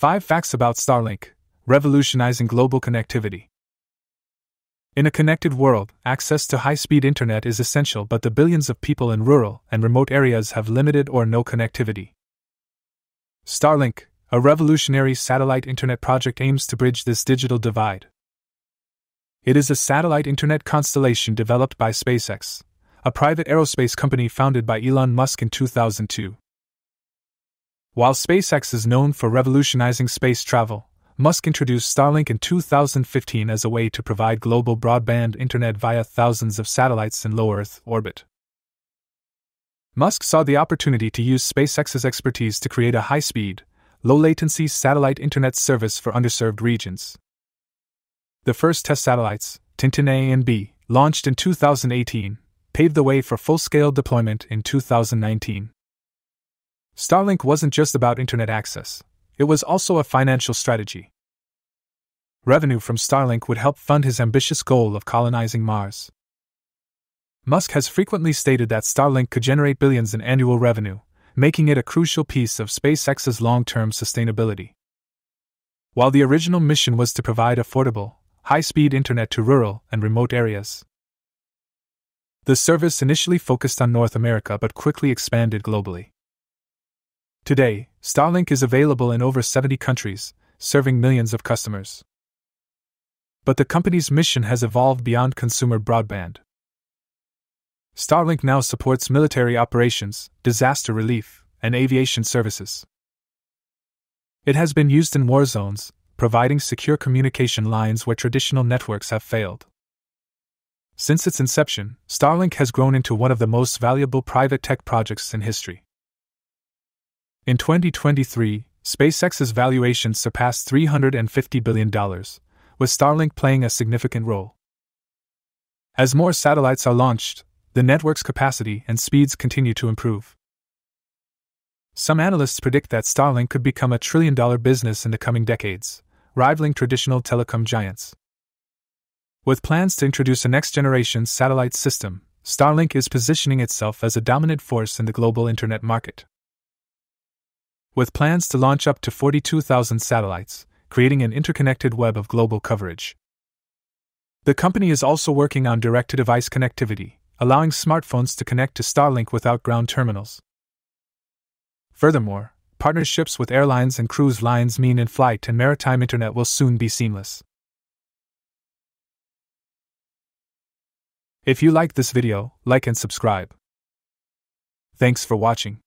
5 Facts about Starlink Revolutionizing Global Connectivity. In a connected world, access to high speed internet is essential, but the billions of people in rural and remote areas have limited or no connectivity. Starlink, a revolutionary satellite internet project, aims to bridge this digital divide. It is a satellite internet constellation developed by SpaceX, a private aerospace company founded by Elon Musk in 2002. While SpaceX is known for revolutionizing space travel, Musk introduced Starlink in 2015 as a way to provide global broadband internet via thousands of satellites in low Earth orbit. Musk saw the opportunity to use SpaceX's expertise to create a high speed, low latency satellite internet service for underserved regions. The first test satellites, Tintin A and B, launched in 2018, paved the way for full scale deployment in 2019. Starlink wasn't just about internet access, it was also a financial strategy. Revenue from Starlink would help fund his ambitious goal of colonizing Mars. Musk has frequently stated that Starlink could generate billions in annual revenue, making it a crucial piece of SpaceX's long term sustainability. While the original mission was to provide affordable, high speed internet to rural and remote areas, the service initially focused on North America but quickly expanded globally. Today, Starlink is available in over 70 countries, serving millions of customers. But the company's mission has evolved beyond consumer broadband. Starlink now supports military operations, disaster relief, and aviation services. It has been used in war zones, providing secure communication lines where traditional networks have failed. Since its inception, Starlink has grown into one of the most valuable private tech projects in history. In 2023, SpaceX's valuation surpassed $350 billion, with Starlink playing a significant role. As more satellites are launched, the network's capacity and speeds continue to improve. Some analysts predict that Starlink could become a trillion dollar business in the coming decades, rivaling traditional telecom giants. With plans to introduce a next generation satellite system, Starlink is positioning itself as a dominant force in the global internet market with plans to launch up to 42,000 satellites, creating an interconnected web of global coverage. The company is also working on direct to device connectivity, allowing smartphones to connect to Starlink without ground terminals. Furthermore, partnerships with airlines and cruise lines mean in flight and maritime internet will soon be seamless. If you liked this video, like and subscribe. Thanks for watching.